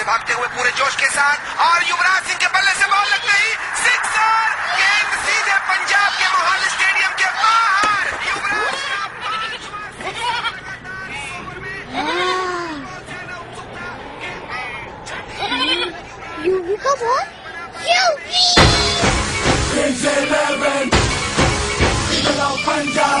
से भागते हुए पूरे जोश के साथ और युवराज सिंह के बल्ले से बॉल लग गई सिक्सर गेंद सीधे पंजाब के मोहाल स्टेडियम के बाहर। युवराज पंजाब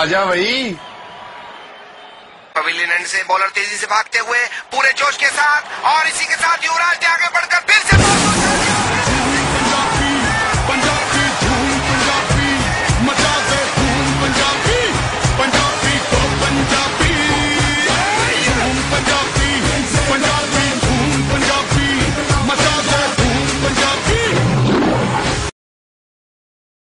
आजा भाई। पवेलियन एंड से बॉलर तेज़ी से भागते हुए पूरे जोश के साथ और इसी के साथ युवराज आगे बढ़कर फिर से